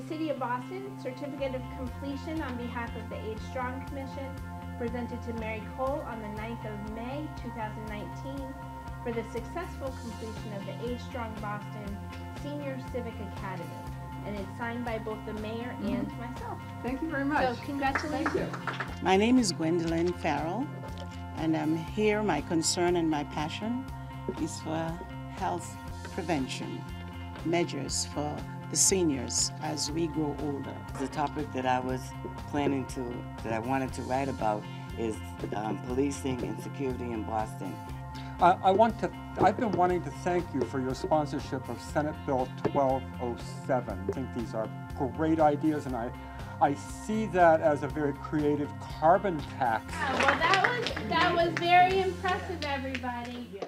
the City of Boston, certificate of completion on behalf of the Age Strong Commission, presented to Mary Cole on the 9th of May 2019 for the successful completion of the Age Strong Boston Senior Civic Academy. And it's signed by both the mayor mm-hmm. and myself. Thank you very much. So much. congratulations. Thank you. My name is Gwendolyn Farrell, and I'm here. My concern and my passion is for health prevention measures for the seniors as we grow older. The topic that I was planning to, that I wanted to write about is um, policing and security in Boston. I, I want to, I've been wanting to thank you for your sponsorship of Senate Bill 1207. I think these are great ideas, and I, I see that as a very creative carbon tax. Yeah, well, that was, that was very impressive, everybody.